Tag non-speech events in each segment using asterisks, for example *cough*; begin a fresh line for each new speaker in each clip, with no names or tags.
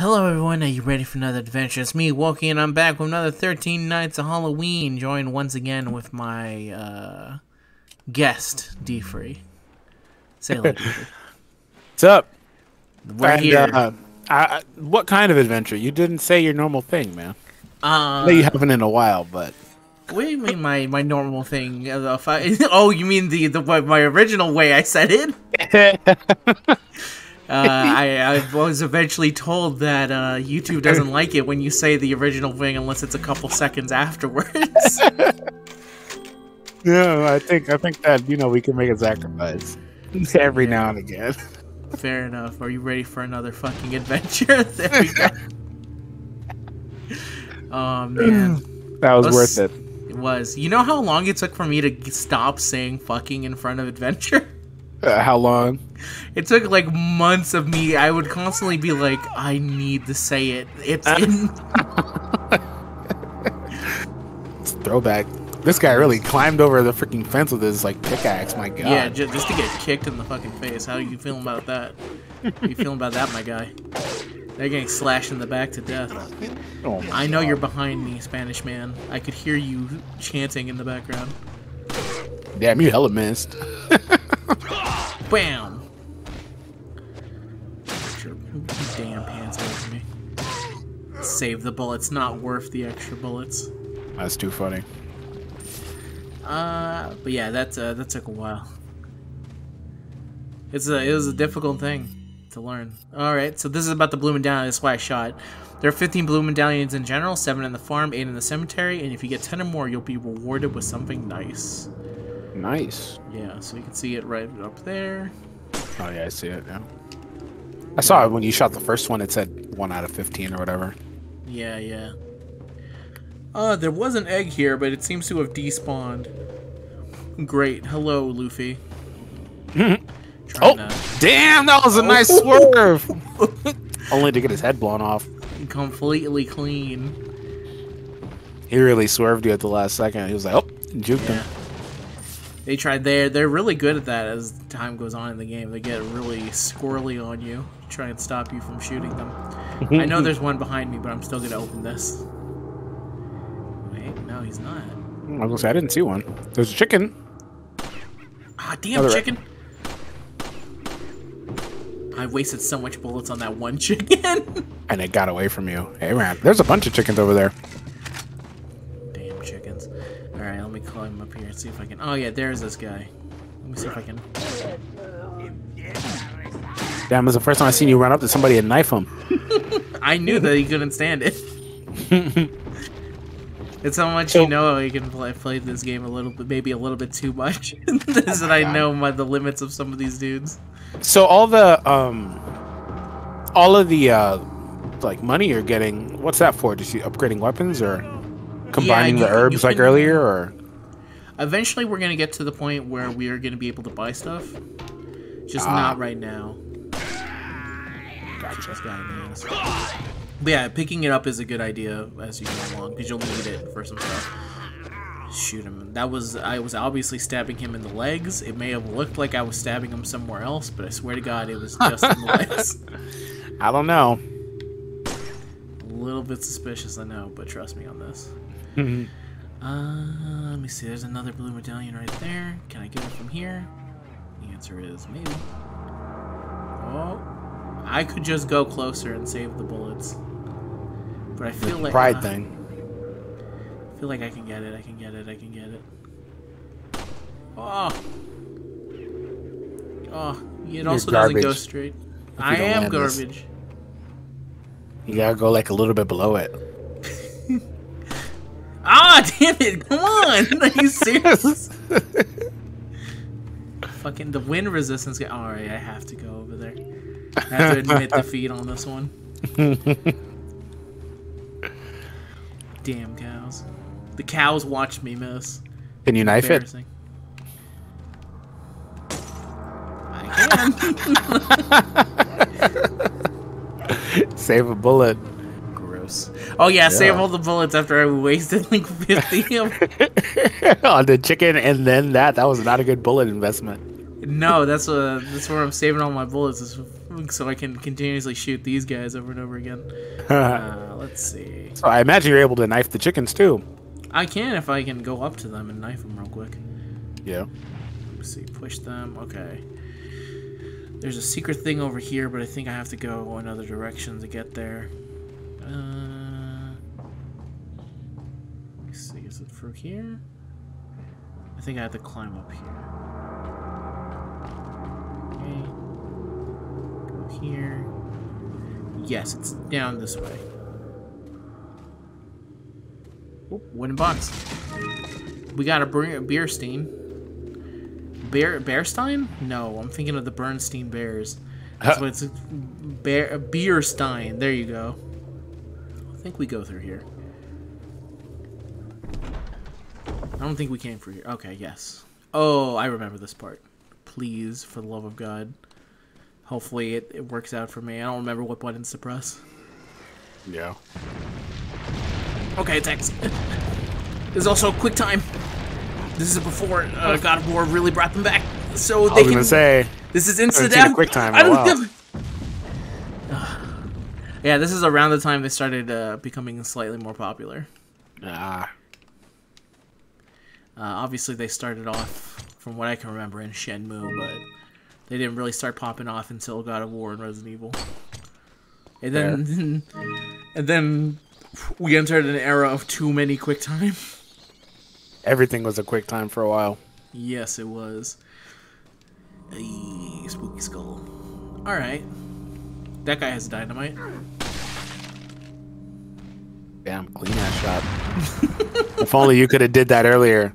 Hello everyone, are you ready for another adventure? It's me, Wokey, and I'm back with another 13 Nights of Halloween, joined once again with my, uh, guest, D-Free. Say hello. *laughs*
What's up?
We're
And,
here.
uh, I, what kind of adventure? You didn't say your normal thing, man. I
Uh,
you haven't in a while, but
what do you mean my, my normal thing? Uh, I, *laughs* oh, you mean the, the my original way I said it? *laughs* Uh, I, *laughs* I was eventually told that uh, YouTube doesn't like it when you say the original thing unless it's a couple seconds afterwards. *laughs* *laughs*
yeah, I think I think that you know we can make a sacrifice every now and again.
Fair enough. Are you ready for another fucking adventure? there we go. oh man, *sighs*
That was
Let's-
worth it.
it was. You know how long it took for me to stop saying fucking in front of adventure?
Uh, how long?
It took like months of me. I would constantly be like, I need to say it. It's in. *laughs*
It's throwback. This guy really climbed over the freaking fence with his like pickaxe. My God.
Yeah, ju- just to get kicked in the fucking face. How you feeling about that? How you feeling about that, my guy? They're getting slashed in the back to death.
Oh
I know
God.
you're behind me, Spanish man. I could hear you chanting in the background.
Damn, you hella missed. *laughs*
Bam! Get your damn pants over me. Save the bullets, not worth the extra bullets.
That's too funny.
Uh, but yeah, that uh, that took a while. It's a it was a difficult thing to learn. All right, so this is about the blue medallion. That's why I shot. There are 15 blue medallions in general, seven in the farm, eight in the cemetery, and if you get 10 or more, you'll be rewarded with something nice.
Nice.
Yeah, so you can see it right up there.
Oh yeah, I see it. Yeah. I saw it when you shot the first one. It said one out of fifteen or whatever.
Yeah, yeah. Uh, there was an egg here, but it seems to have despawned. Great. Hello, Luffy.
Oh,
to
damn! That was a nice swerve. *laughs* Only to get his head blown off.
completely clean.
He really swerved you at the last second. He was like, "Oh, juked
Yeah.
him."
They tried. They're they're really good at that as time goes on in the game. They get really squirrely on you, try and stop you from shooting them. I know there's *laughs* one behind me, but I'm still gonna open this. Wait, no, he's not.
I was gonna say I didn't see one. There's a chicken.
Ah, damn
Another-
chicken! I wasted so much bullets on that one *laughs* chicken.
and it got away from you. Hey man, there's a bunch of chickens over there.
Let up here and see if I can. Oh yeah, there's this guy. Let me see if I can.
Damn, this is the first time I seen you run up to somebody and knife them. *laughs*
I knew that he couldn't stand it. *laughs* it's how much
So-
you know you can play, play this game a little bit, maybe a little bit too much. *laughs* is that I know my the limits of some of these dudes.
So all the um, all of the uh, like money you're getting, what's that for? Just you upgrading weapons or combining
you-
the herbs
you
like earlier, or
Eventually, we're gonna get to the point where we are gonna be able to buy stuff. Just
Ah.
not right now. Gotcha. This guy in the ass. But yeah, picking it up is a good idea as you go along because you'll need it for some stuff. Shoot him. That was I was obviously stabbing him in the legs. It may have looked like I was stabbing him somewhere else, but I swear to God, it was just in the *laughs* legs.
I don't know.
A little bit suspicious, I know, but trust me on this. *laughs* Uh, let me see. There's another blue medallion right there. Can I get it from here? The answer is maybe. Oh, I could just go closer and save the bullets, but I feel like
Pride
uh,
thing.
I feel like I can get it. I can get it. I can get it. Oh. Oh, it also doesn't go straight. I am
land this.
garbage.
You gotta go like a little bit below it.
It! *laughs* Come on! *laughs* Are you serious? *laughs* Fucking the wind resistance. All right, I have to go over there. I have to admit defeat on this one. Damn cows. The cows watched me miss.
Can you knife it?
I can.
Save a bullet.
Oh yeah, save all the bullets after I wasted like 50 of *laughs*
on the chicken and then that. That was not a good bullet investment.
No, that's uh that's where I'm saving all my bullets is so I can continuously shoot these guys over and over again. *laughs* Uh, let's see.
so I imagine you're able to knife the chickens too.
I can if I can go up to them and knife them real quick.
Yeah.
Let's see, push them. Okay. There's a secret thing over here, but I think I have to go another direction to get there. Uh, through here? I think I have to climb up here. Okay. Go here. Yes, it's down this way. Oop, wooden box. We got a Ber- Beerstein. Bear Bearstein? No, I'm thinking of the Bernstein Bears. That's what it's Bear Beerstein. There you go. I think we go through here. I don't think we came through here. Okay, yes. Oh, I remember this part. Please, for the love of God. Hopefully it, it works out for me. I don't remember what buttons to press.
Yeah.
Okay, attacks. *laughs* There's also quick time. This is before uh, God of War really brought them back, so
I
they
was
can.
gonna say.
this is instant death.
quick time
I don't *sighs* yeah, this is around the time they started uh, becoming slightly more popular.
Ah.
Uh, obviously, they started off, from what I can remember, in Shenmue, but they didn't really start popping off until God of War and Resident Evil. And then, *laughs* and then we entered an era of too many quick time. *laughs*
Everything was a quick time for a while.
Yes, it was. Ay, spooky skull. All right, that guy has dynamite.
Damn, clean ass shot. *laughs* if only you could have did that earlier.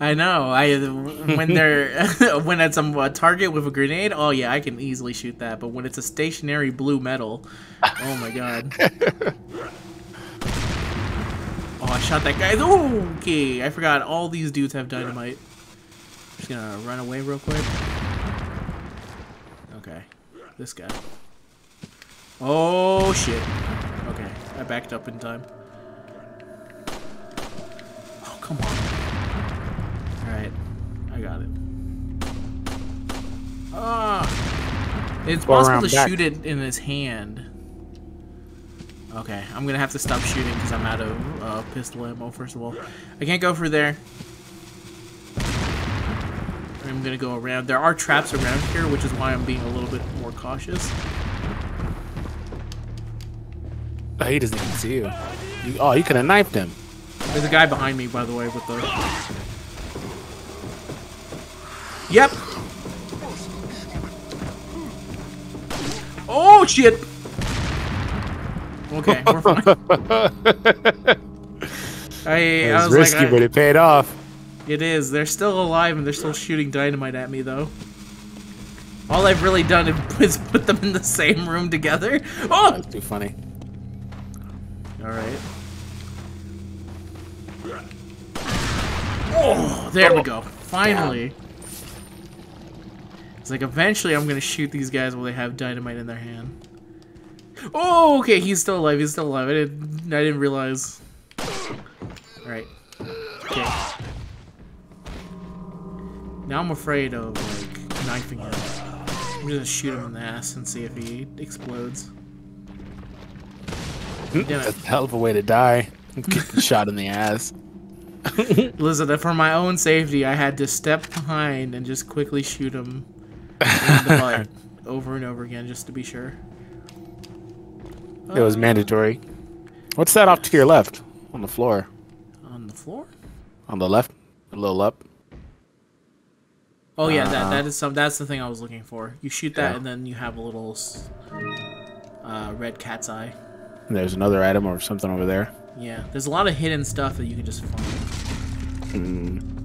I know. I when they're *laughs* *laughs* when it's a, a target with a grenade. Oh yeah, I can easily shoot that. But when it's a stationary blue metal, oh my god. *laughs* Oh, I shot that guy. Okay, I forgot. All these dudes have dynamite. Just gonna run away real quick. Okay, this guy. Oh shit. Okay, I backed up in time. Oh come on. I got it. Ah! It's
Go
possible to
back.
shoot it in his hand. Okay, I'm gonna have to stop shooting because I'm out of uh, pistol ammo, first of all. I can't go through there. I'm gonna go around. There are traps around here, which is why I'm being a little bit more cautious.
Oh, he doesn't even see you. you oh, you could have knifed him.
There's a guy behind me, by the way, with the... Yep! Oh, shit! Okay, we're fine. *laughs* I,
It
I
was
was
risky,
like, I-
but it paid off.
it is. They're still alive and they're still shooting dynamite at me, though. All I've really done is *laughs* put them in the same room together. Oh!
That's too funny.
Alright. Oh, there we go. Finally. It's like eventually I'm gonna shoot these guys while they have dynamite in their hand. Oh, okay, he's still alive. He's still alive. I didn't. I didn't realize. All right. Okay. Now I'm afraid of like knifing him. I'm gonna shoot him in the ass and see if he explodes. Hmm, Damn it.
That's a hell of a way to die. Getting shot in the ass. *laughs*
Listen, uh, for my own safety, I had to step behind and just quickly shoot him in the butt *laughs* over and over again just to be sure.
It was mandatory. What's that off to your left? On the floor.
On the floor?
On the left? A little up.
Oh yeah, that
Uh,
that is some. That's the thing I was looking for. You shoot that,
Yeah.
and then you have a little uh, red cat's eye.
And there's another item or something over there.
Yeah, there's a lot of hidden stuff that you can just find.
Mm,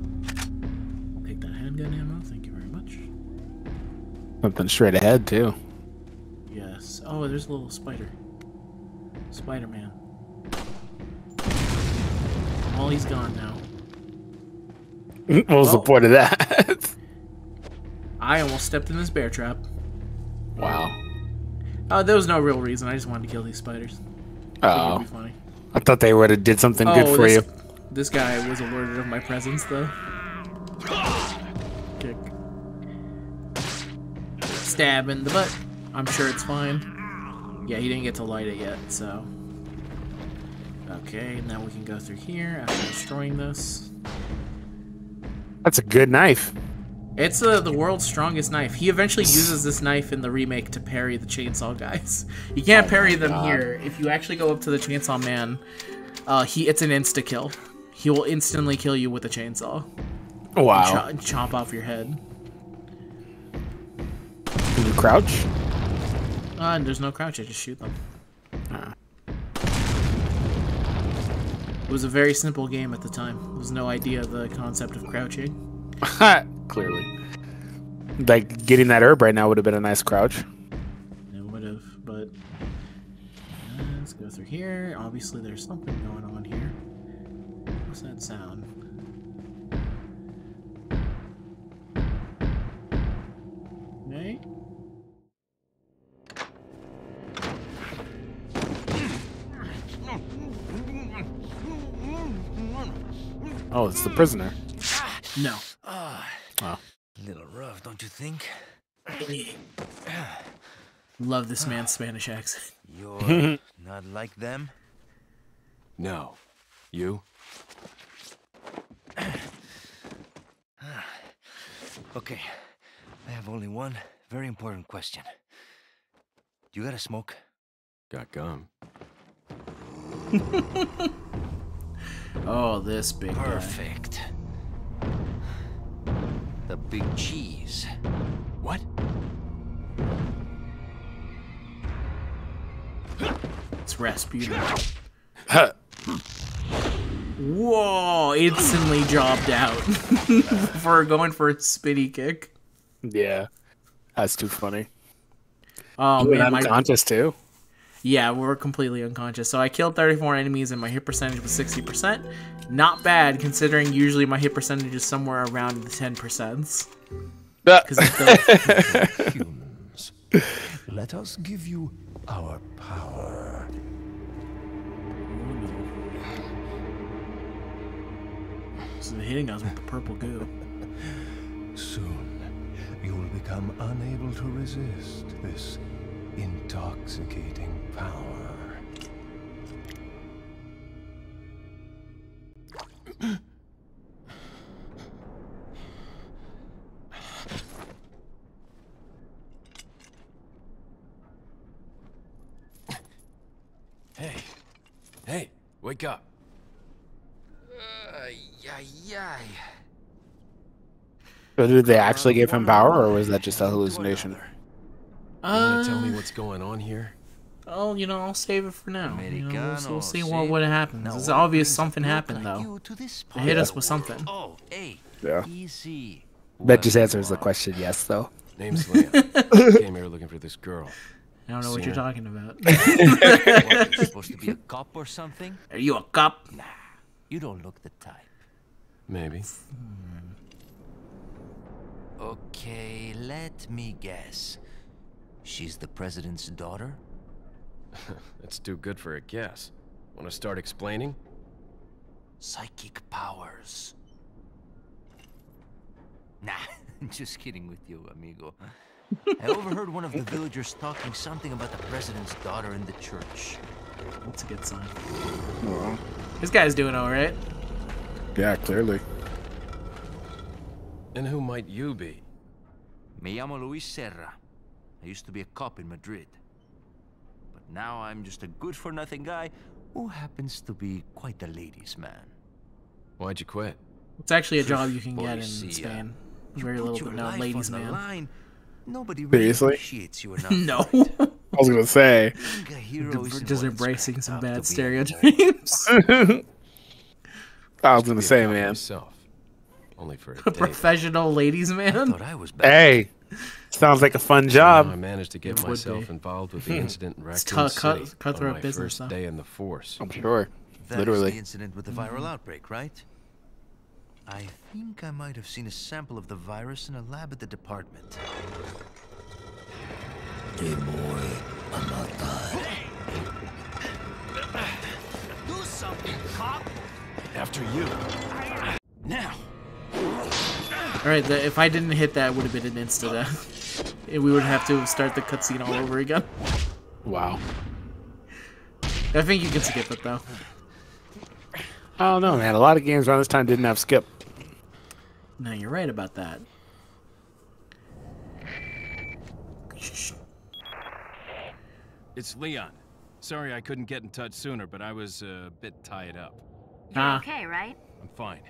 something straight ahead too.
Yes. Oh, there's a little spider. Spider Man. Oh, he's gone now. *laughs*
what was the
Oh.
point of that? *laughs*
I almost stepped in this bear trap.
wow.
Oh, there was no real reason. I just wanted to kill these spiders. I
Oh,
funny.
I thought they would have did something good oh, for
this,
you.
This guy was alerted of my presence, though. Stab in the butt. I'm sure it's fine. Yeah, he didn't get to light it yet, so. Okay, now we can go through here after destroying this.
That's a good knife.
It's uh, the world's strongest knife. He eventually uses this knife in the remake to parry the chainsaw guys. *laughs* You can't
Oh
parry them
God.
here. If you actually go up to the chainsaw man, uh, he it's an insta kill. He will instantly kill you with a chainsaw.
Wow.
Chop, chop off your head.
Crouch?
Uh, there's no crouch. I just shoot them.
Ah.
It was a very simple game at the time. There was no idea of the concept of crouching. *laughs*
Clearly. Like getting that herb right now would have been a nice crouch.
It would have, but uh, let's go through here. Obviously, there's something going on here. What's that sound? Okay.
Oh, it's the prisoner.
No.
Ah,
Oh.
little rough, don't you think?
Love this man's Spanish accent.
You're *laughs* not like them?
No. You? *sighs*
Okay, I have only one very important question. You got a smoke?
Got gum. *laughs*
Oh, this big guy.
Perfect. The big cheese.
What?
It's Rasputin. Whoa! Instantly jobbed out *laughs* for going for a spinny kick.
yeah. That's too funny.
Oh
You went
man, my
unconscious too.
Yeah, we were completely unconscious. So I killed 34 enemies and my hit percentage was 60%. Not bad considering usually my hit percentage is somewhere around the 10%. Because *laughs* *laughs*
Humans, let us give you our power.
so hitting us with the purple goo.
Soon, you will become unable to resist this intoxicating power. *clears throat*
Hey. Hey, wake up.
Ay, ay, ay.
So did they actually give him power, or was that just a hallucination?
You want to tell me
Uh,
what's going on here?
oh, you know, I'll save it for now. You know, we'll, we'll see
see?
what, what happens.
Now,
It's
what
obvious something happened,
like
though.
to this
They hit
party?
us with something.
Oh, hey,
Yeah.
easy.
That just answers the question yes, though.
Name's Leon. *laughs* Came here looking for this girl.
I don't know what you're
her?
talking about. *laughs*
What, you supposed to be a cop or something?
Are you a cop?
Nah, you don't look the type.
Maybe.
Okay, let me guess. She's the president's daughter? *laughs*
That's too good for a guess. Want to start explaining?
Psychic powers. Nah, *laughs* just kidding with you, amigo. I overheard one of the villagers talking something about the president's daughter in the church.
That's a good sign. This guy's doing alright.
Yeah, clearly.
And who might you be?
Me llamo Luis Sera. I used to be a cop in Madrid. But now I'm just a good-for-nothing guy who happens to be quite a ladies' man.
Why'd you quit?
It's actually a job you can get in Spain.
You
Very
put
little
your
but no ladies' man.
line. Nobody really
Seriously?
appreciates you enough. *laughs*
no.
I was gonna say.
Being a hero isn't
Just embracing some bad
be
stereotypes. *laughs*
I was gonna say, man.
Myself. Only for a
a
day.
professional ladies'
I
man.
thought I was bad.
Hey, sounds like a fun
Somehow I managed to get
It
myself
be.
involved with the hmm. incident in
It's
Raccoon
cut- cut- cutthroat
on my
business,
first
though.
day in the force.
I'm sure.
That is
Literally.
the incident with the viral mm-hmm. outbreak, right? I think I might have seen a sample of the virus in a lab at the department. Do something, cop!
After you.
Now!
Alright, if I didn't hit that, it would have been an insta death. *laughs* we would have to start the cutscene all over again.
Wow.
I think you can skip it though.
I don't know, man. A lot of games around this time didn't have skip.
No, you're right about that.
It's Leon. Sorry I couldn't get in touch sooner, but I was uh, a bit tied up.
You're
Ah.
okay, right?
I'm fine.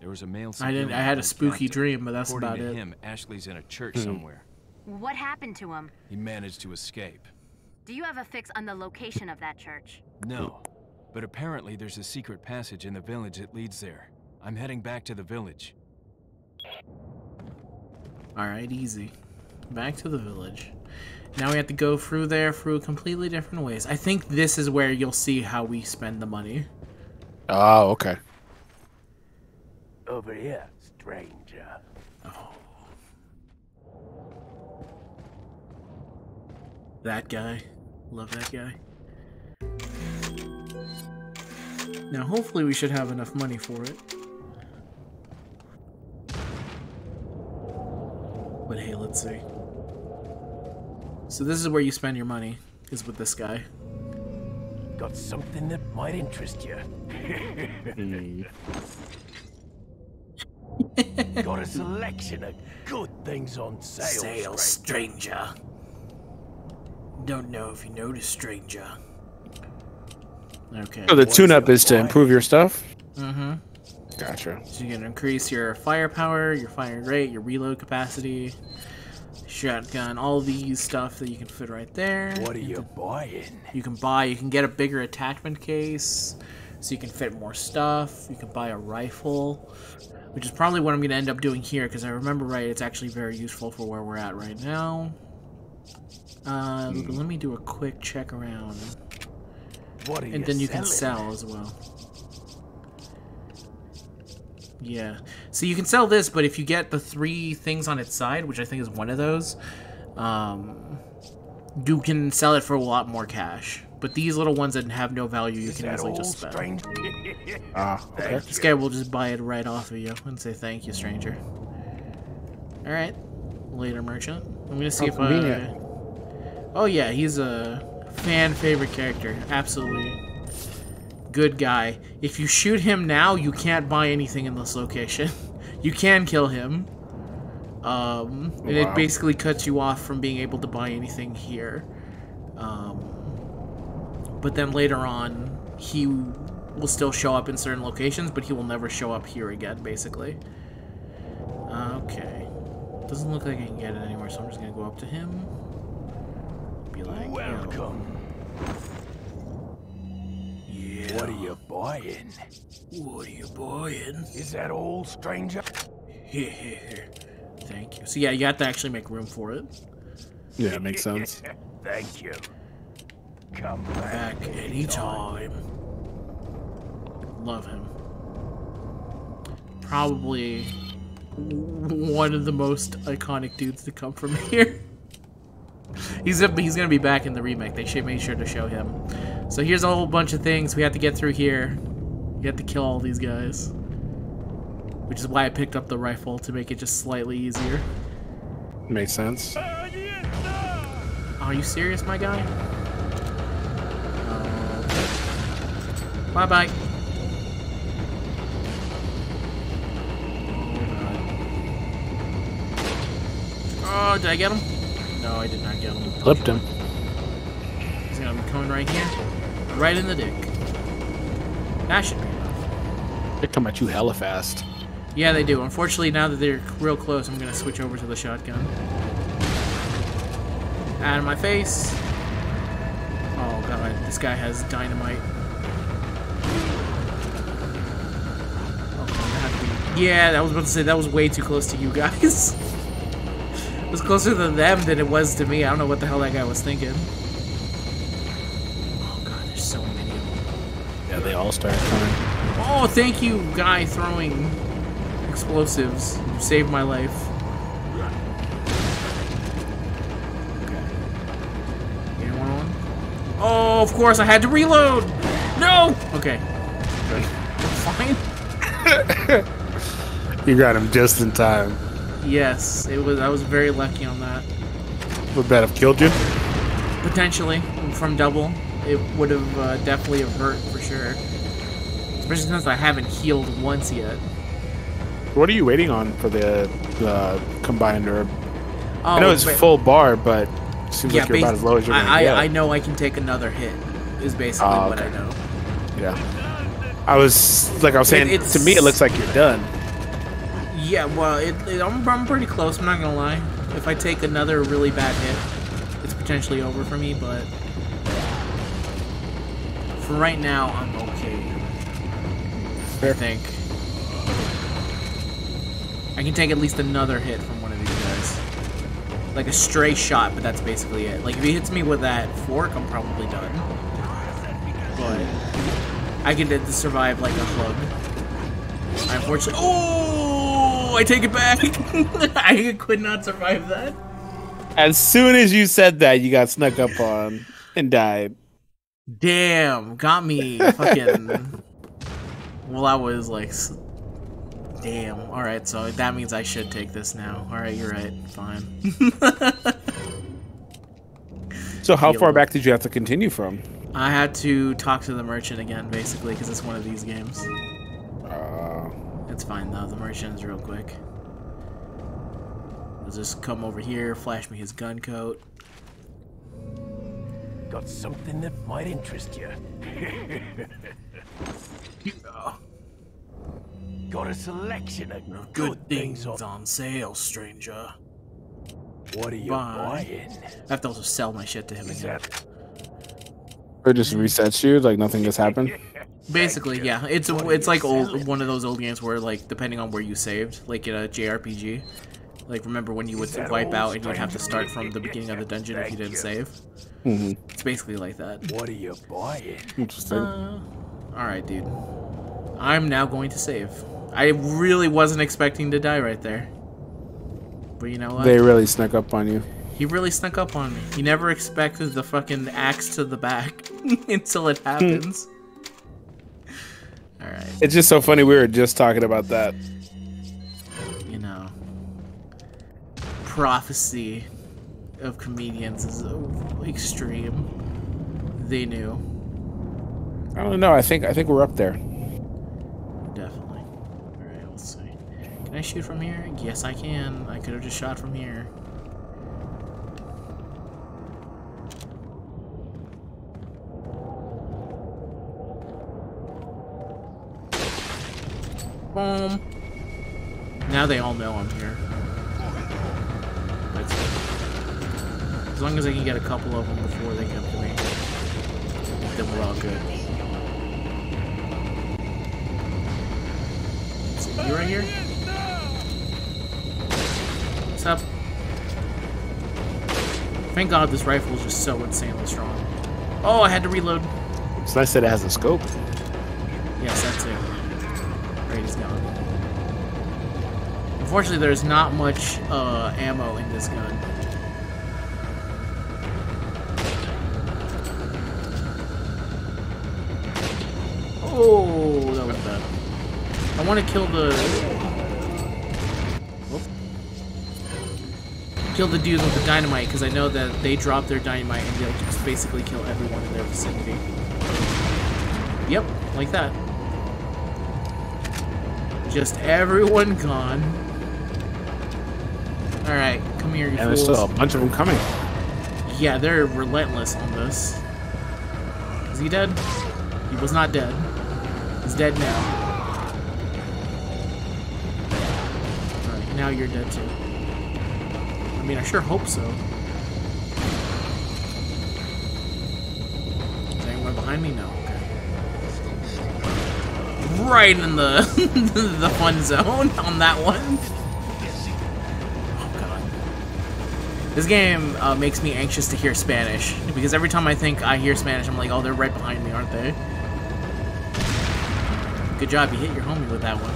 There was a male.
I didn't. I had a spooky
captain.
dream, but that's
According
about
to
it.
him, Ashley's in a church
Hmm.
somewhere.
What happened to him?
He managed to escape.
Do you have a fix on the location of that church?
No, but apparently there's a secret passage in the village that leads there. I'm heading back to the village.
All right, easy. Back to the village. Now we have to go through there through completely different ways. I think this is where you'll see how we spend the money.
Oh, okay.
Over here, stranger.
That guy. Love that guy. Now, hopefully, we should have enough money for it. But hey, let's see. So this is where you spend your money, is with this guy.
Got something that might interest you. *laughs*
Hmm. *laughs*
Got a selection of good things on sale.
Sale, stranger. Don't know if you noticed, stranger. Okay.
So the tune-up is to improve your stuff.
Mm-hmm.
Gotcha.
So you can increase your firepower, your fire rate, your reload capacity, shotgun, all these stuff that you can fit right there.
What are you buying?
You can buy, you can get a bigger attachment case, so you can fit more stuff. You can buy a rifle, which is probably what I'm going to end up doing here, because I remember right, it's actually very useful for where we're at right now. But let me do a quick check around,
What are
and then you can sell as well. Yeah. So you can sell this, but if you get the three things on its side, which I think is one of those, um, you can sell it for a lot more cash. But these little ones that have no value, you
Is
can easily
all,
just spend.
stranger?
Ah, *laughs* okay.
This guy will just buy it right off of you and say thank you, stranger. All right, later, merchant. I'm gonna see
How
if I.
convenient.
Oh yeah, he's a fan favorite character. Absolutely good guy. If you shoot him now, you can't buy anything in this location. *laughs* you can kill him. Um, and it basically cuts you off from being able to buy anything here. Um, but then later on, he will still show up in certain locations, but he will never show up here again, basically. Okay. Doesn't look like I can get it anywhere, so I'm just gonna go up to him. Be like, "Yo,
Welcome.
Yeah.
What are you buying?
What are you buying?
Is that old stranger?
Here, here, here. Thank you. So yeah, you have to actually make room for it.
Yeah, it makes sense. *laughs*
Thank you. Come back,
Back anytime. Love him. Probably one of the most iconic dudes to come from *laughs* here. He's gonna, he's gonna be back in the remake. They should made sure to show him. So here's a whole bunch of things we have to get through here. You have to kill all these guys. Which is why I picked up the rifle to make it just slightly easier.
Makes sense.
Are you serious, my guy? Bye bye. Oh, did I get him? No, I did not get him.
Clipped him.
He's gonna be coming right here. Right in the dick. That should be enough.
They come at you hella fast.
Yeah, they do. Unfortunately, now that they're real close, I'm gonna switch over to the shotgun. Out of my face. Oh god, this guy has dynamite. Yeah, I was about to say that was way too close to you guys. it was closer to them than it was to me. I don't know what the hell that guy was thinking. Oh god, there's so many of them.
Yeah, they all start coming.
Oh, thank you, guy throwing explosives. You saved my life. Okay. Anyone on? Oh, of course, I had to reload! No! Okay. Good. *laughs* Fine.
You got him just in time.
Yes, it was. I was very lucky on that.
Would that have killed you?
Potentially from double, it would have uh, definitely have hurt for sure. Especially since I haven't healed once yet.
What are you waiting on for the the combined herb?
Oh,
I know it's full bar, but it seems like you're about as low as you're gonna
I,
get.
I, I know I can take another hit. Is basically
Oh,
what I know.
Yeah. I was like I was saying.
it's-
to me, it looks like you're done.
Yeah, well, it, it, I'm, I'm pretty close. I'm not gonna lie. If I take another really bad hit, it's potentially over for me. But for right now, I'm okay. I think I can take at least another hit from one of these guys, like a stray shot. But that's basically it. Like if he hits me with that fork, I'm probably done. But I can survive like a hug. I unfortunately. Oh, I take it back. *laughs* I could not survive that.
As soon as you said that, you got snuck up on and died.
Damn, got me fucking. well, I was like. Damn. All right, so that means I should take this now. All right, you're right. Fine. *laughs*
So how
Deal.
far back did you have to continue from?
I had to talk to the merchant again, basically, because it's one of these games.
Uh,
It's fine though. The merchant is real quick. He'll just come over here, flash me his gun coat.
Got something that might interest you. *laughs* Got a selection of
Good things on sale, stranger.
What are you
Bye.
buying?
I have to also sell my shit to him
Is
again.
that
or just hmm. resets you, like nothing has happened. *laughs*
Basically, yeah. It's
What
it's like old
selling?
one of those old games where like depending on where you saved, like in a JRPG. Like remember when you would wipe out and you'd have to start from the beginning of the dungeon if you didn't
you.
save?
hmm
It's basically like that.
what are you buying?
Interesting.
Uh, all right, dude. I'm now going to save. I really wasn't expecting to die right there. But you know what?
they really snuck up on you.
He really snuck up on me. He never expected the fucking axe to the back *laughs* until it happens. Alright,
It's just so funny. We were just talking about that.
you know. Prophecy of comedians is extreme. They knew.
I don't know. I think I think we're up there.
Definitely. Alright, let's see. Can I shoot from here? Yes, I can. I could have just shot from here. Boom. Now they all know I'm here. That's good. As long as I can get a couple of them before they come to me, then we're all good. So you right here? What's up? Thank God this rifle is just so insanely strong. Oh, I had to reload.
It's nice that it has a scope.
Yes, that's it. Gone. Unfortunately, there's not much uh, ammo in this gun. Oh, that was bad. I want to kill the. Kill the dudes with the dynamite because I know that they drop their dynamite and they'll just basically kill everyone in their vicinity. Yep, like that. Just everyone gone. Alright, come here, you
And there's still a bunch of them coming.
Yeah, they're relentless on this. Is he dead? He was not dead. He's dead now. Alright, now you're dead too. I mean, I sure hope so. Is anyone behind me? No. Okay. Right in the *laughs* the fun zone on that one. Oh god. This game uh, makes me anxious to hear Spanish because every time I think I hear Spanish, I'm like, oh, they're right behind me, aren't they? Good job, you hit your homie with that one.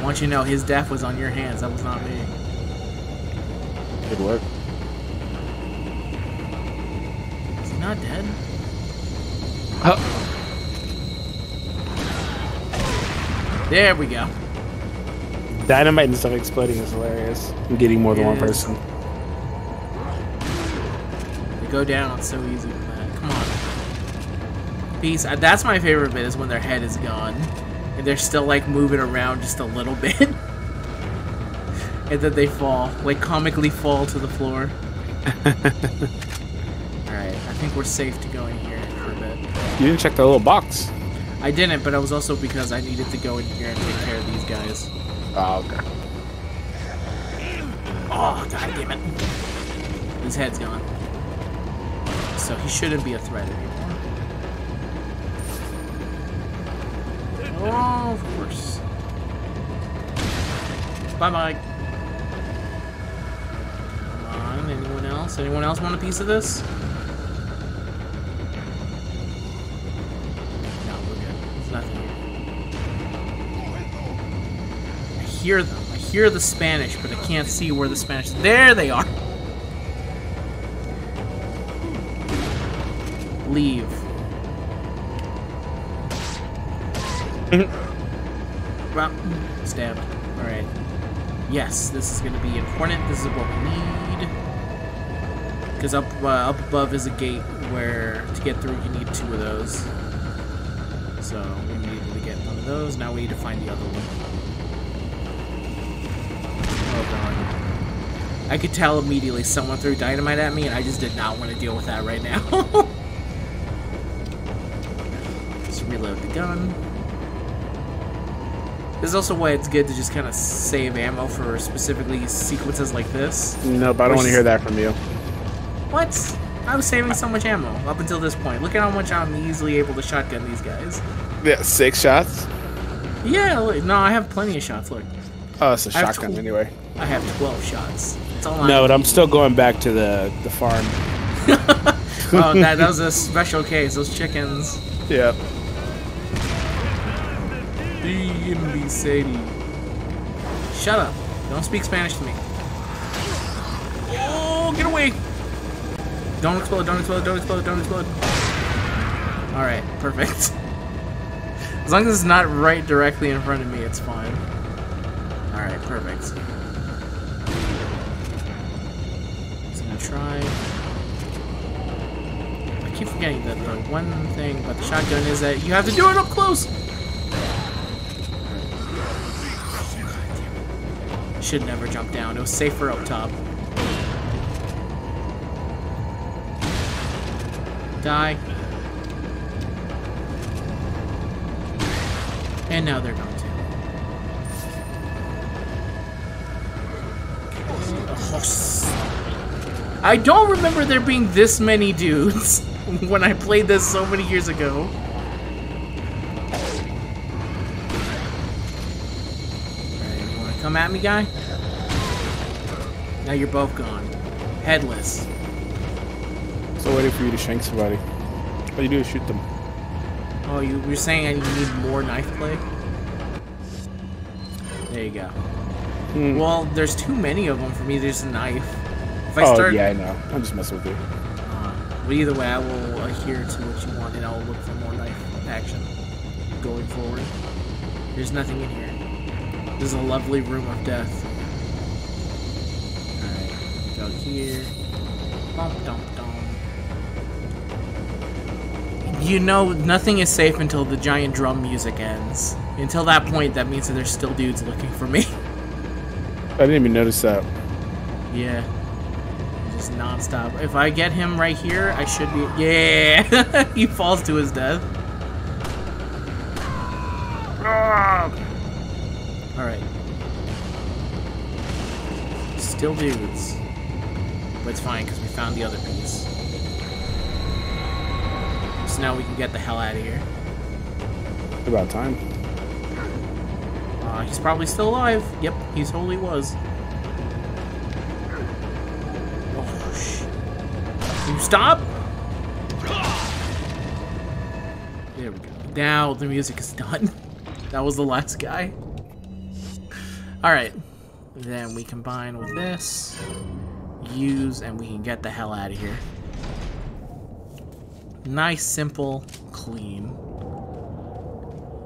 I want you to know his death was on your hands. That was not me.
Good work.
Is he not dead? There we go.
Dynamite and stuff exploding is hilarious. I'm getting more than one person.
To go down so easy with that. Come on. Peace. Uh, That's my favorite bit is when their head is gone. And they're still like moving around just a little *laughs* bit. and then they fall. Like comically fall to the floor. *laughs* Alright, I think we're safe to go in here for a bit.
You didn't check the little box.
I didn't, but it was also because I needed to go in here and take care of these guys.
Oh, okay.
Oh, god damn it. His head's gone. So he shouldn't be a threat anymore. Oh, of course. Bye-bye. Come on, anyone else? Anyone else want a piece of this? Hear them. I hear the Spanish, but I can't see where the Spanish. There they are. Leave. *laughs* well, stabbed. All right. Yes, this is going to be important. This is what we need. Because up uh, up above is a gate where to get through you need two of those. So we needed to get one of those. Now we need to find the other one. I could tell immediately someone threw dynamite at me and I just did not want to deal with that right now. *laughs* just reload the gun. This is also why it's good to just kind of save ammo for specifically sequences like this.
Nope, I don't want to hear that from you.
What? I was saving so much ammo up until this point. Look at how much I'm easily able to shotgun these guys.
Yeah, six shots.
Yeah, no, I have plenty of shots. Look,
Oh, it's a shotgun anyway.
I have 12 shots. That's all I
No, but I'm still going back to the the farm. *laughs*
oh, that, that was a special case. Those chickens.
Yep.
DMB Sadie. Shut up. Don't speak Spanish to me. Oh, get away. Don't explode, don't explode, don't explode, don't explode. Alright, perfect. *laughs* As long as it's not right directly in front of me, it's fine. Alright, perfect. Gonna try. I keep forgetting that the one thing about the shotgun is that you have to do it up close! Should never jump down. It was safer up top. Die. And now they're going I don't remember there being this many dudes *laughs* when I played this so many years ago. Alright, you wanna come at me, guy? Now you're both gone. Headless.
So waiting for you to shank somebody. All you do is shoot them.
Oh, you, you're saying I need more knife play? There you go.
Hmm.
Well, there's too many of them for me. There's a knife. If I
oh
start,
yeah, I know. I'm just messing with you.
Uh, but either way, I will adhere to what you want, and I'll look for more knife action going forward. There's nothing in here. This is a lovely room of death. Alright, go here. Bump, dump, dump. You know, nothing is safe until the giant drum music ends. Until that point, that means that there's still dudes looking for me. *laughs*
I didn't even notice that.
Yeah. Just nonstop. If I get him right here, I should be. Yeah! *laughs* he falls to his death. Alright. Still dudes. But it's fine because we found the other piece. So now we can get the hell out of here.
About time.
Uh, he's probably still alive. Yep, he totally was. You stop? There we go. Now the music is done. *laughs* that was the last guy. Alright. Then we combine with this. Use, and we can get the hell out of here. Nice, simple, clean.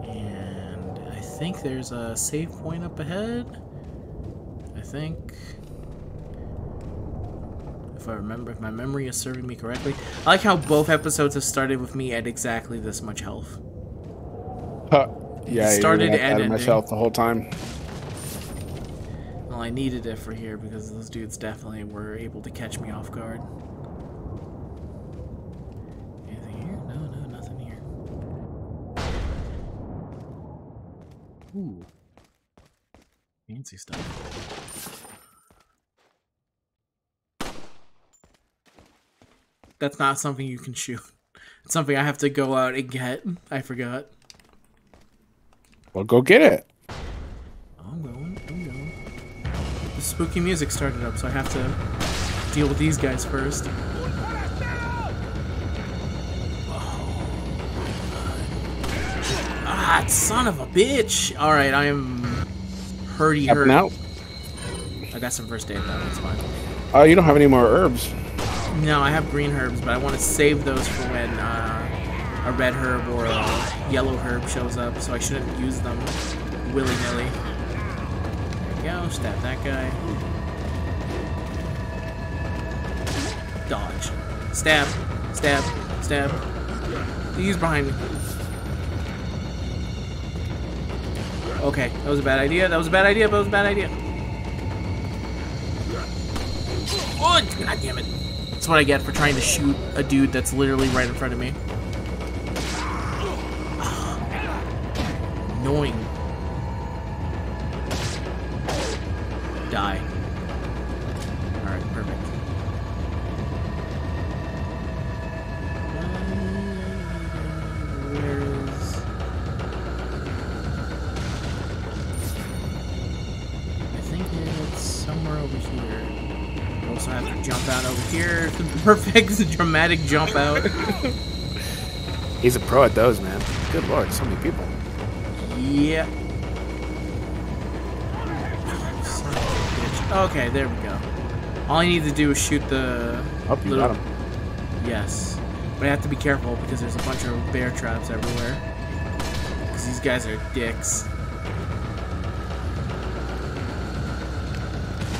And I think there's a save point up ahead. I think. I remember, if my memory is serving me correctly. I like how both episodes have started with me at exactly this much health.
Huh. Yeah,
Started
you were
and
out of
ending.
myself the whole time.
Well, I needed it for here because those dudes definitely were able to catch me off guard. Anything here? No, no, nothing here. Ooh. Fancy stuff. That's not something you can shoot. It's something I have to go out and get. I forgot.
Well, go get it.
I'm going. I'm going. The spooky music started up, so I have to deal with these guys first. Ah, son of a bitch! Alright, I am hurty hurt. I got some first aid though, it's fine.
Oh, you don't have any more herbs.
No, I have green herbs, but I want to save those for when uh, a red herb or a yellow herb shows up, so I shouldn't use them willy-nilly. Go, stab that guy. Dodge. Stab. Stab. Stab. He's behind me. Okay, that was a bad idea. That was a bad idea, it was a bad idea. Oh, god damn it. That's what I get for trying to shoot a dude that's literally right in front of me. Annoying. Die. The *laughs* a dramatic jump out. *laughs*
He's a pro at those, man. Good lord, so many people.
yeah. Son of a bitch. Okay, there we go. All I need to do is shoot the
Oh, you
little-
got him.
Yes. But I have to be careful because there's a bunch of bear traps everywhere. Because these guys are dicks.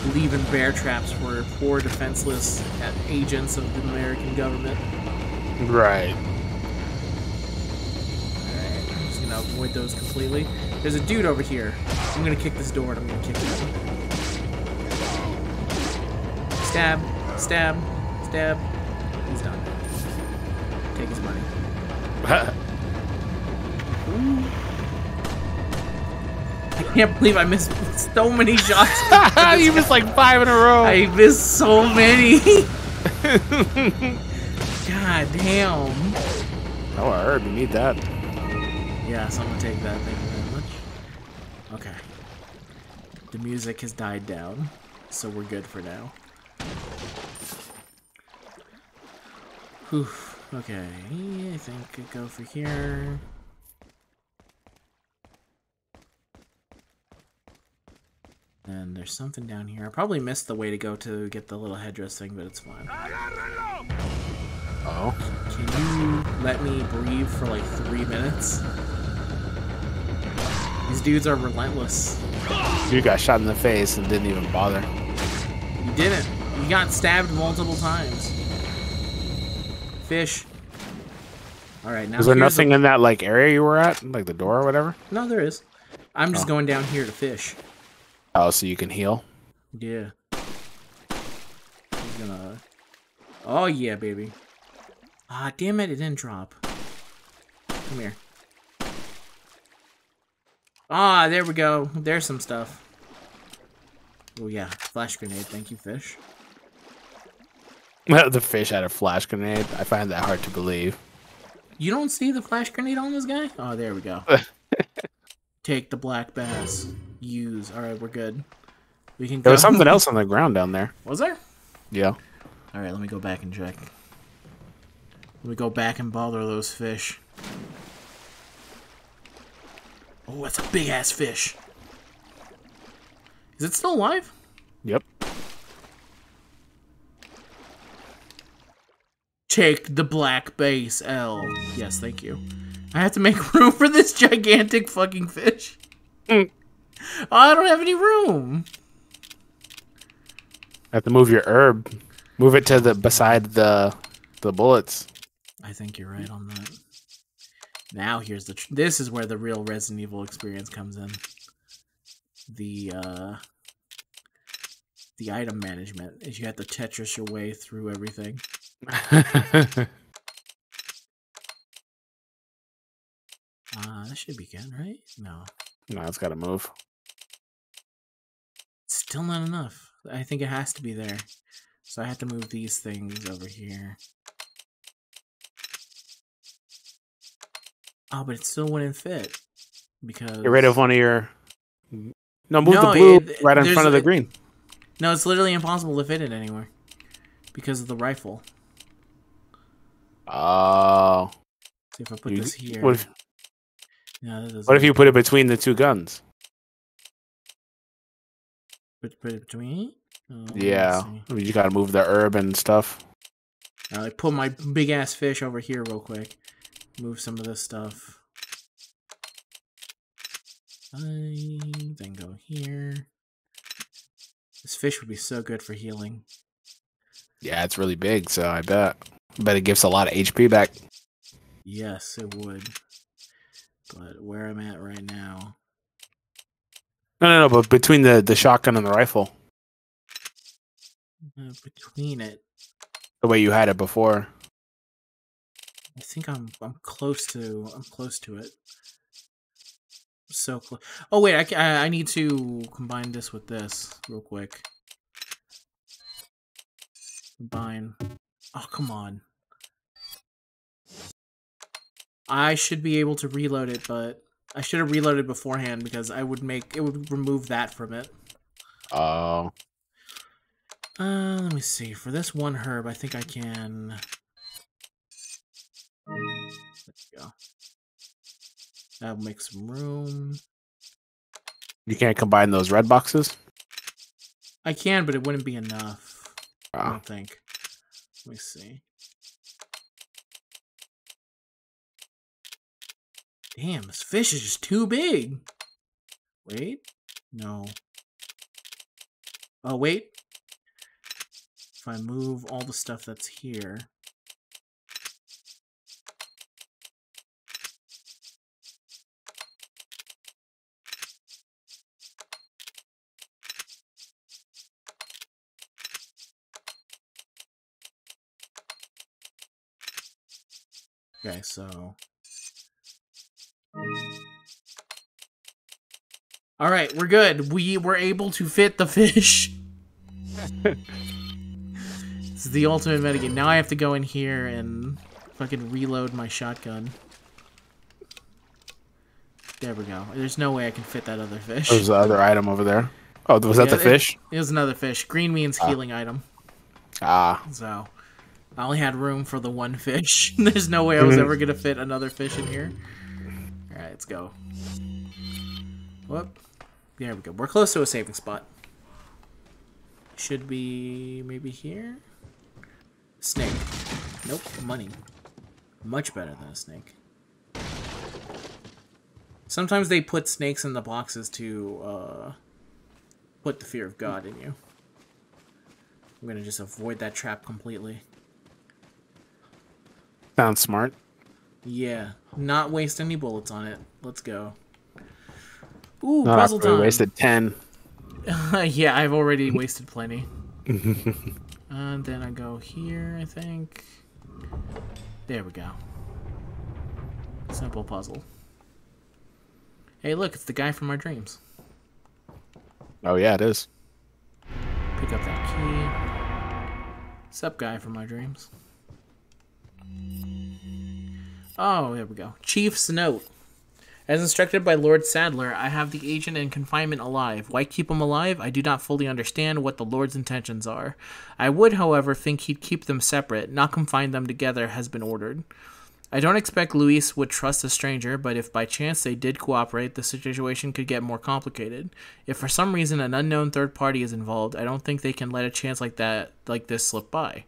Leaving bear traps for poor defenseless agents of the American government.
Right.
Alright, I'm just gonna avoid those completely. There's a dude over here. I'm gonna kick this door and I'm gonna kick him. Stab, stab, stab. I can't believe I missed so many shots. *laughs*
you missed like five in a row.
I missed so many. God damn.
Oh, a herb. You need that.
Yeah, so I'm gonna take that. Thank you very much. Okay. The music has died down, so we're good for now. Whew. Okay, I think I go for here. And there's something down here. I probably missed the way to go to get the little headdress thing, but it's fine.
Oh.
Can you let me breathe for like three minutes? These dudes are relentless.
You got shot in the face and didn't even bother.
You didn't. You got stabbed multiple times. Fish. Alright, now
Is there nothing
a-
in that like area you were at, like the door or whatever?
No, there is. I'm just
Oh.
going down here to fish.
Oh, so you can heal.
Yeah. He's gonna... Oh, yeah, baby. Ah, damn it, it didn't drop. Come here. Ah, there we go. There's some stuff. Oh, yeah. Flash grenade. Thank you, fish. *laughs*
the fish had a flash grenade. I find that hard to believe.
You don't see the flash grenade on this guy? Oh, there we go. *laughs* Take the black bass. Use. Alright, we're good. We can go.
There was something else on the ground down there.
Was there?
Yeah.
Alright, let me go back and check. Let me go back and bother those fish. Oh, that's a big ass fish. Is it still alive?
Yep.
Take the black bass L. Yes, thank you. I have to make *laughs* room for this gigantic fucking fish.
Mm. *laughs*
I don't have any room.
Have to move your herb Move it to the beside the the bullets.
I think you're right on that. Now here's the. Tr- this is where the real Resident Evil experience comes in. The uh, the item management is you have to Tetris your way through everything. *laughs* Uh, that should be good, right? No,
no, it's got to move.
Still not enough. I think it has to be there. So I have to move these things over here. Oh, but it still wouldn't fit because
Get rid of one of your. No, move
No,
the blue
it-
right in front of the
a-
green.
No, it's literally impossible to fit it anywhere because of the rifle.
Oh.
See if I put
You-
this here.
What if,
no,
what if you put it between the two guns?
Put, put it between? Oh,
Yeah, you got to move the herb and stuff.
I like put my big ass fish over here real quick. Move some of this stuff. I then go here. This fish would be so good for healing.
Yeah, it's really big, so I bet. I bet it gives a lot of HP back.
Yes, it would. But where I'm at right now,
No, no, no, but between the, the shotgun and the rifle,
uh, between it,
the way you had it before.
I think I'm I'm close to I'm close to it. So close. Oh wait, I, I I need to combine this with this real quick. Combine. Oh come on. I should be able to reload it, but I should have reloaded beforehand because I would make it would remove that from it.
Oh,
Uh, let me see. For this one herb, I think I can. There we go. That'll make some room.
you can't combine those red boxes.
I can, but it wouldn't be enough. I
Oh.
don't think. Let me see. Damn, this fish is just too big. Wait. No. Oh, wait. If I move all the stuff that's here. Okay, so. All right, we're good. We were able to fit the fish. *laughs* this is the ultimate metagame. Now I have to go in here and fucking reload my shotgun. There we go. There's no way I can fit that other fish.
There's the other item over there. Oh, was that the
it-
fish?
It was another fish. Green means healing item.
Ah,
So I only had room for the one fish. *laughs* There's no way I was *laughs* ever gonna fit another fish in here. Alright, let's go. Whoop. There we go. We're close to a saving spot. Should be maybe here? Snake. Nope, money. Much better than a snake. Sometimes they put snakes in the boxes to uh, put the fear of God in you. I'm gonna just avoid that trap completely.
sounds smart.
Yeah, not waste any bullets on it. Let's go. Ooh,
No,
puzzle time.
wasted ten. *laughs*
yeah, I've already wasted plenty. and *laughs* uh, then I go here, I think. There we go. Simple puzzle. Hey, look, it's the guy from our dreams.
Oh yeah, it is.
Pick up that key. Sup, guy from my dreams. Oh, there we go. Chief's note. As instructed by Lord Saddler, I have the agent in confinement alive. Why keep him alive? I do not fully understand what the Lord's intentions are. I would, however, think he'd keep them separate, not confine them together, has been ordered. I don't expect Luis would trust a stranger, but if by chance they did cooperate, the situation could get more complicated. If for some reason an unknown third party is involved, I don't think they can let a chance like that like this slip by.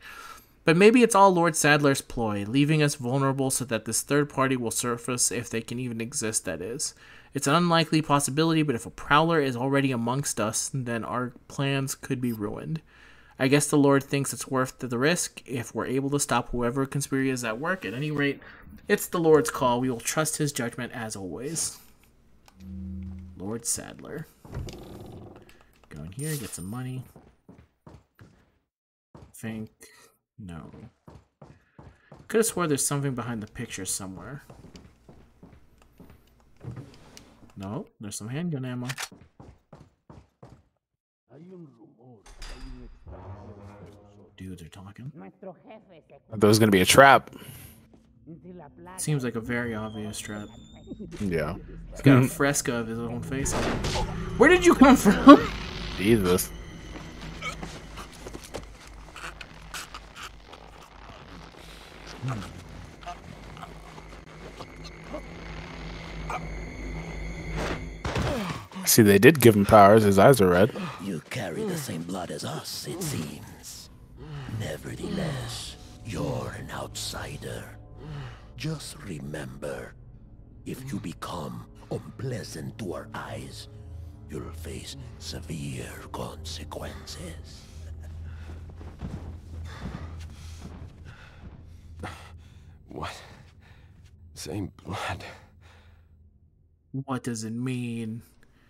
But maybe it's all Lord Saddler's ploy, leaving us vulnerable so that this third party will surface if they can even exist, that is. It's an unlikely possibility, but if a prowler is already amongst us, then our plans could be ruined. I guess the Lord thinks it's worth the risk if we're able to stop whoever conspiracy is at work. At any rate, it's the Lord's call. We will trust his judgment as always. Lord Saddler. Go in here, get some money. Think. No. Could have swore there's something behind the picture somewhere. No, there's some handgun ammo. Dudes are talking.
I thought it was gonna be a trap.
Seems like a very obvious trap.
Yeah.
He's got a fresco of his own face on it. Where did you come from?
Jesus. See, they did give him powers. His eyes are red.
You carry the same blood as us, it seems. Nevertheless, you're an outsider. Just remember, if you become unpleasant to our eyes, you'll face severe consequences.
What? Same blood.
What does it mean?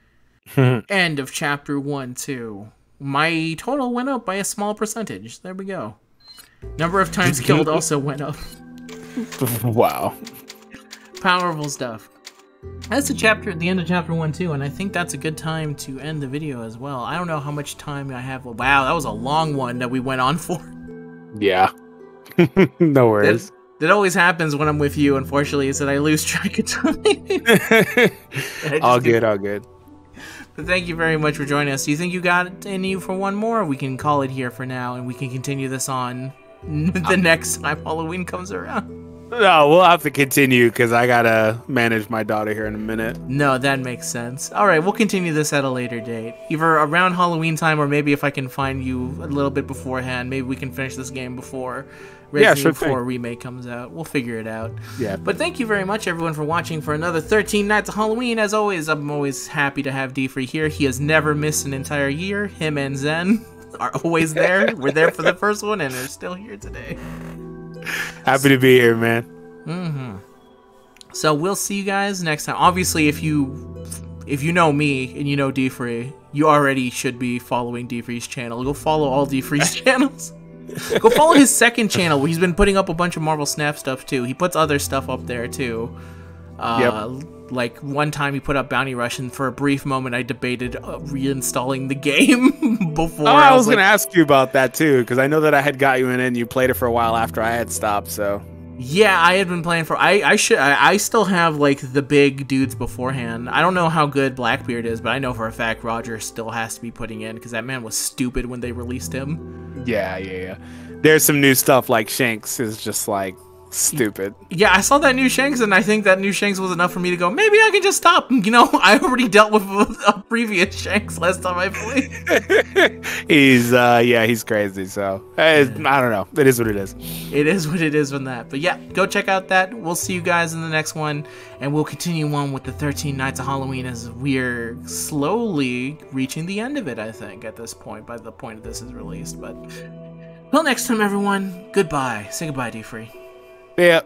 *laughs* End of chapter one, two. My total went up by a small percentage. There we go. Number of times killed also went up. *laughs*
wow.
Powerful stuff. That's the chapter at the end of chapter one too, and I think that's a good time to end the video as well. I don't know how much time I have. Wow, that was a long one that we went on for.
Yeah. *laughs* no worries.
That, that always happens when I'm with you. Unfortunately, is that I lose *laughs* track of time. *laughs* *laughs*
all good, all good.
But thank you very much for joining us. Do you think you got any for one more? We can call it here for now, and we can continue this on the uh, next time Halloween comes around.
No, we'll have to continue because I gotta manage my daughter here in a minute.
No, that makes sense. All right, we'll continue this at a later date, either around Halloween time, or maybe if I can find you a little bit beforehand, maybe we can finish this game before Resident
sure
4
thing.
remake comes out. We'll figure it out.
Yeah.
But thank you very much, everyone, for watching for another 13 Nights of Halloween. As always, I'm always happy to have D Free here. He has never missed an entire year. Him and Zen *laughs* are always there. We're there for the *laughs* first one, and they're still here today.
Happy to be here, man.
Mm-hmm. So we'll see you guys next time. Obviously, if you if you know me and you know D Free, you already should be following D Free's channel. Go follow all D Free's *laughs* channels. Go follow his second channel he's been putting up a bunch of Marvel Snap stuff too. He puts other stuff up there too. Uh, Like one time he put up Bounty Rush, and for a brief moment I debated uh, reinstalling the game *laughs* before.
Oh, I was
like,
gonna ask you about that too because I know that I had got you in and you played it for a while after I had stopped. So
Yeah, I had been playing for. I I should. I, I still have like the big dudes beforehand. I don't know how good Blackbeard is, but I know for a fact Roger still has to be putting in because that man was stupid when they released him.
yeah, yeah, yeah. There's some new stuff like Shanks is just like stupid.
Yeah, I saw that new Shanks, and I think that new Shanks was enough for me to go. Maybe I can just stop. *laughs* You know, I already dealt with a, previous Shanks last time I played. *laughs*
he's uh yeah, he's crazy. So eh, I don't know. It is what it is.
it is what it is from that. But yeah, go check out that. We'll see you guys in the next one, and we'll continue on with the 13 Nights of Halloween as we're slowly reaching the end of it, I think, at this point, by the point this is released. But, well, next time, everyone, goodbye. Say goodbye, D Free.
Yeah.